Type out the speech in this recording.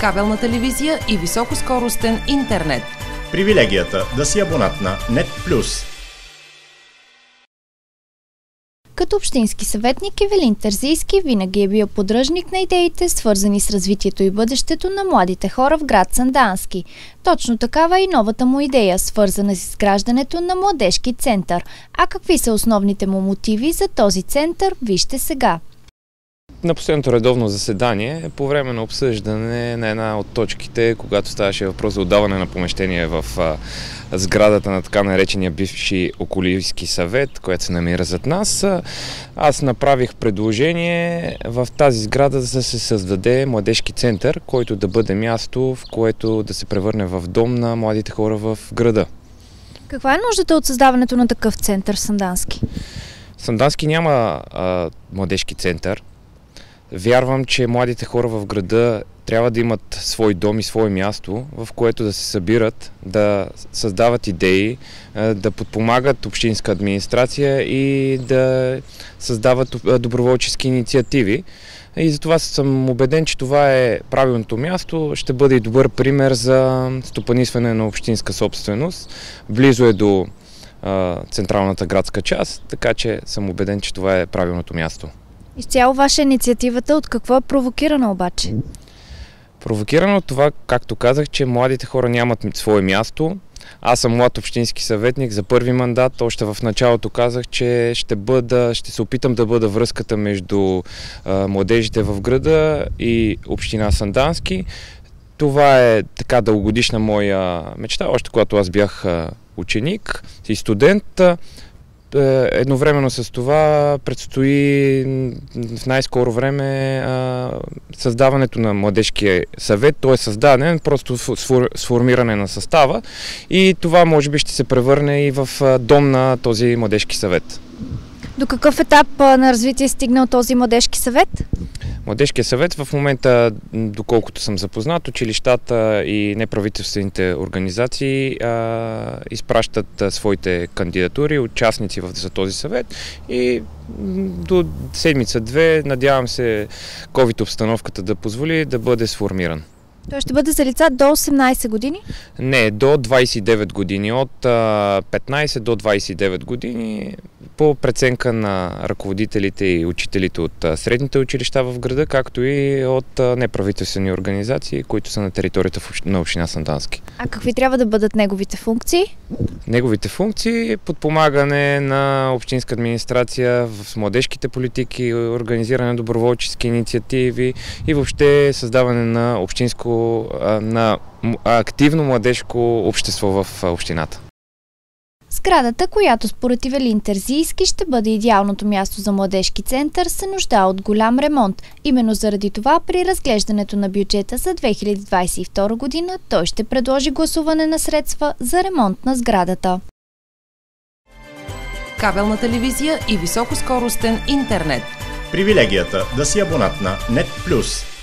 кабелна телевизия и високоскоростен интернет. Привилегията да си абонат на NET+. Като общински съветник Евелин Тързийски винаги е бил поддръжник на идеите, свързани с развитието и бъдещето на младите хора в град Сандански. Точно такава е и новата му идея, свързана с изграждането на младежки център. А какви са основните му мотиви за този център, вижте сега. На последното редовно заседание, по време на обсъждане на една от точките, когато ставаше въпрос за отдаване на помещение в сградата на така наречения бивши околийски съвет, който се намира зад нас, аз направих предложение в тази сграда да се създаде младежки център, който да бъде място, в което да се превърне в дом на младите хора в града. Каква е нуждата от създаването на такъв център Сандански? Сандански няма а, младежки център. Вярвам, че младите хора в града трябва да имат свой дом и свое място, в което да се събират, да създават идеи, да подпомагат общинска администрация и да създават доброволчески инициативи. И затова съм убеден, че това е правилното място. Ще бъде и добър пример за стопанисване на общинска собственост. Близо е до централната градска част, така че съм убеден, че това е правилното място. Изцяло ваша инициативата от какво е провокирана обаче? Провокирано от това, както казах, че младите хора нямат свое място. Аз съм млад общински съветник за първи мандат. Още в началото казах, че ще, бъда, ще се опитам да бъда връзката между а, младежите в града и община Сандански. Това е така дългогодишна моя мечта, още когато аз бях ученик и студент. Е, едновременно с това предстои в най-скоро време създаването на младежкия съвет. Той е създаден, просто сформиране на състава и това може би ще се превърне и в дом на този младежки съвет. До какъв етап на развитие е стигнал този младежки съвет? Младежкия съвет в момента, доколкото съм запознат, училищата и неправителствените организации а, изпращат а, своите кандидатури, участници в, за този съвет и до седмица-две, надявам се, COVID обстановката да позволи да бъде сформиран. Той ще бъде за лица до 18 години? Не, до 29 години. От а, 15 до 29 години по преценка на ръководителите и учителите от средните училища в града, както и от неправителствени организации, които са на територията на община Сандански. А какви трябва да бъдат неговите функции? Неговите функции подпомагане на общинска администрация в младежките политики, организиране на доброволчески инициативи и въобще създаване на общинско на активно младежко общество в общината. Сградата, която според Ивелин Терзийски ще бъде идеалното място за младежки център, се нужда от голям ремонт. Именно заради това при разглеждането на бюджета за 2022 година той ще предложи гласуване на средства за ремонт на сградата. Кабелна телевизия и високоскоростен интернет. Привилегията да си абонат на NET+.